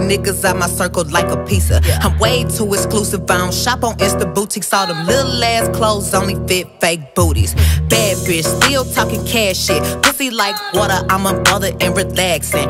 niggas out my circle like a pizza. I'm way too exclusive. I don't shop on Insta boutiques. All them little ass clothes only fit fake booties. Bad bitch, still talking cash shit. Pussy like water, I'm a mother and relaxing.